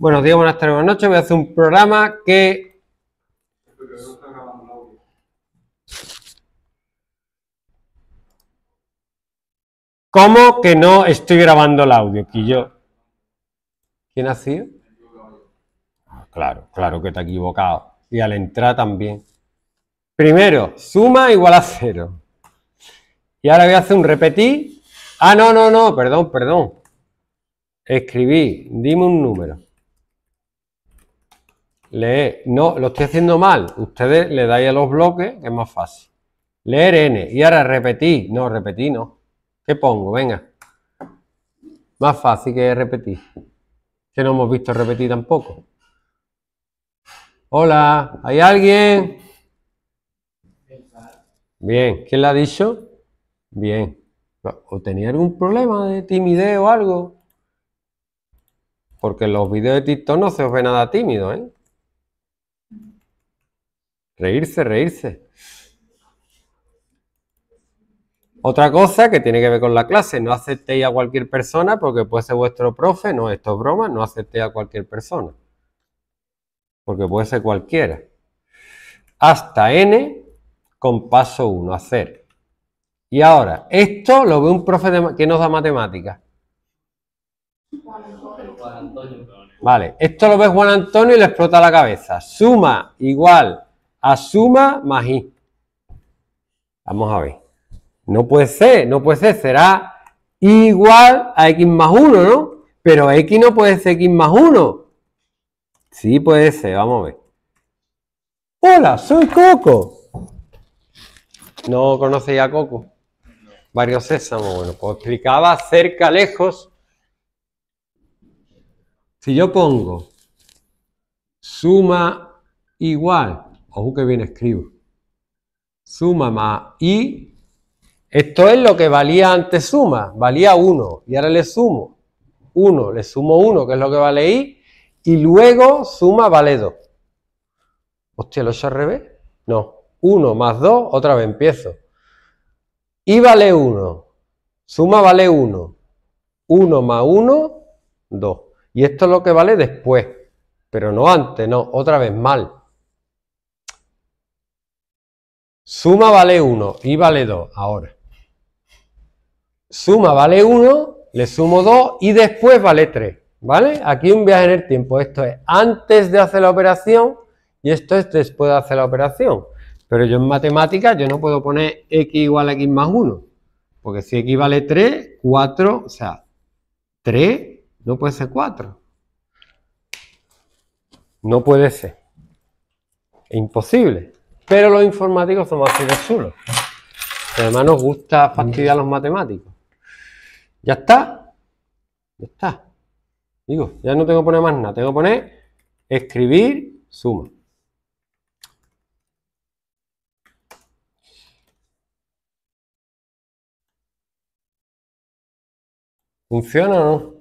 Buenos días, buenas tardes, buenas noches. Voy a hacer un programa que... ¿Cómo que no estoy grabando el audio? yo ¿Quién ha sido? Ah, claro, claro que te ha equivocado. Y al entrar también. Primero, suma igual a cero. Y ahora voy a hacer un repetir. Ah, no, no, no, perdón, perdón. Escribí, dime un número. Leer, no, lo estoy haciendo mal. Ustedes le dais a los bloques, que es más fácil. Leer n. Y ahora repetir. No, repetir no. ¿Qué pongo? Venga. Más fácil que repetir. Que no hemos visto repetir tampoco. Hola, ¿hay alguien? Bien, ¿quién le ha dicho? Bien. ¿O tenía algún problema de timidez o algo? Porque en los vídeos de TikTok no se os ve nada tímido, ¿eh? Reírse, reírse. Otra cosa que tiene que ver con la clase, no aceptéis a cualquier persona porque puede ser vuestro profe, no, esto es broma, no aceptéis a cualquier persona. Porque puede ser cualquiera. Hasta n con paso 1, hacer. Y ahora, esto lo ve un profe que nos da matemáticas. Vale, esto lo ve Juan Antonio y le explota la cabeza. Suma igual a suma más i. Vamos a ver. No puede ser, no puede ser. Será igual a x más 1, ¿no? Pero x no puede ser x más 1. Sí puede ser, vamos a ver. Hola, soy Coco. ¿No conocéis a Coco? Varios Sésamo. Bueno, pues explicaba cerca, lejos. Si yo pongo suma igual Ojo que bien escribo. Suma más i. Esto es lo que valía antes suma. Valía 1. Y ahora le sumo 1. Le sumo 1, que es lo que vale i. Y luego suma vale 2. Hostia, ¿lo he hecho al revés? No. 1 más 2, otra vez empiezo. I vale 1. Suma vale 1. 1 más 1, 2. Y esto es lo que vale después. Pero no antes, no. Otra vez mal. Suma vale 1 y vale 2 ahora. Suma vale 1, le sumo 2 y después vale 3. ¿Vale? Aquí un viaje en el tiempo. Esto es antes de hacer la operación y esto es después de hacer la operación. Pero yo en matemáticas yo no puedo poner x igual a x más 1. Porque si x vale 3, 4, o sea, 3 no puede ser 4. No puede ser. Es imposible. Pero los informáticos somos así de chulos. Además nos gusta fastidiar a los matemáticos. ¿Ya está? Ya está. Digo, ya no tengo que poner más nada. Tengo que poner escribir suma. ¿Funciona o no?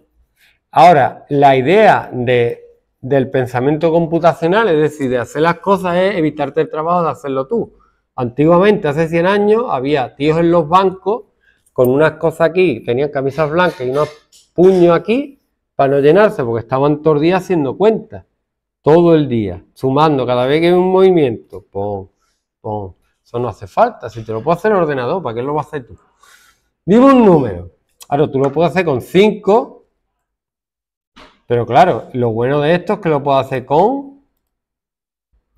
Ahora, la idea de del pensamiento computacional, es decir, de hacer las cosas es evitarte el trabajo de hacerlo tú. Antiguamente, hace 100 años, había tíos en los bancos con unas cosas aquí, tenían camisas blancas y unos puños aquí para no llenarse, porque estaban todo el día haciendo cuentas, todo el día, sumando cada vez que hay un movimiento, pon, pon. Eso no hace falta, si te lo puede hacer el ordenador, ¿para qué lo vas a hacer tú? Dime un número. Ahora, tú lo puedes hacer con 5 pero claro, lo bueno de esto es que lo puedo hacer con...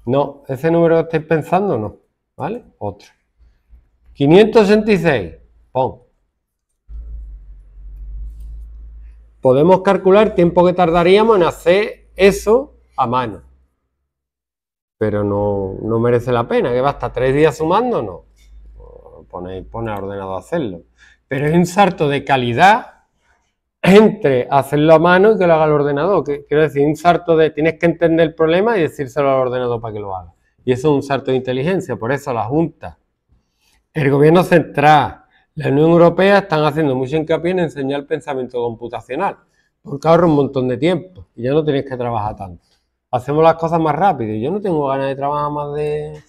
No, ese número que estáis pensando no. ¿Vale? Otro. 566. Pon. Podemos calcular el tiempo que tardaríamos en hacer eso a mano. Pero no, merece la pena, que basta tres días sumando, no. Pone, pone ordenado hacerlo. Pero es un salto de calidad entre hacerlo a mano y que lo haga el ordenador. Quiero decir, un salto de tienes que entender el problema y decírselo al ordenador para que lo haga. Y eso es un salto de inteligencia, por eso la Junta, el gobierno central, la Unión Europea están haciendo mucho hincapié en enseñar el pensamiento computacional, porque ahorra un montón de tiempo y ya no tienes que trabajar tanto. Hacemos las cosas más rápido yo no tengo ganas de trabajar más de